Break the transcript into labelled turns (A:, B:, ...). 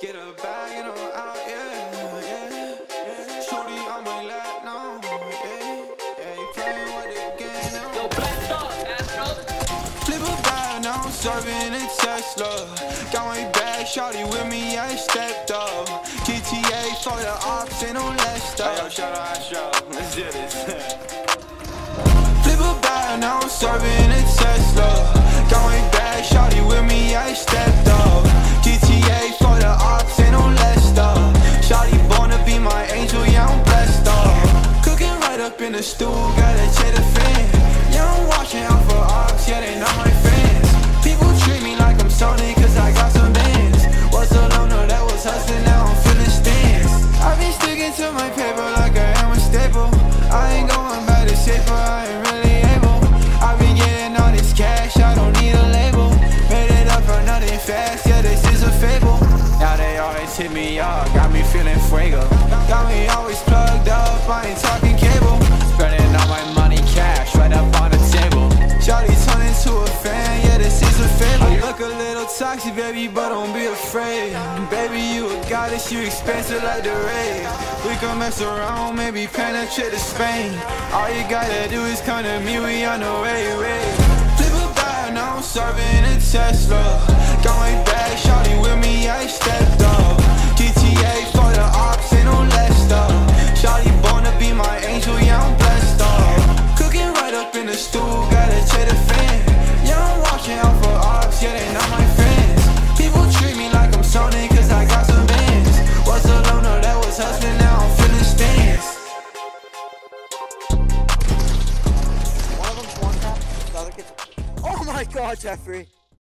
A: Get a bag and I'm out, yeah, yeah, yeah. Shorty on my lap now, yeah, yeah. You playing with the game now.
B: Yo, blast up, Astro.
A: Flip a bag, now I'm serving a Tesla. Got my bag, shawty with me, I stepped up. GTA for the ops, ain't no less stuff.
C: Hey, yo, shout out Astro. Let's do this.
A: Flip a bag, now I'm serving up in the stool, gotta check the fan. Yeah, I'm watching out for ops, yeah, they not my fans. People treat me like I'm Sony, cause I got some bands. Was a loner that was hustling, now I'm feeling stands. I've been sticking to my paper like I am a staple. I ain't going back to safer, I ain't really able. I've been getting all this cash, I don't need a label. Made it up for nothing fast, yeah, this is a fable. Now they always hit me up, got me feeling fuego. Got me always plugged up, I ain't look a little toxic, baby, but don't be afraid. Baby, you a goddess, you expensive like the raid. We can mess around, maybe penetrate to Spain. All you gotta do is come to me, we on the way, way. Flip a bag, now I'm serving a Tesla.
D: My god, Jeffrey!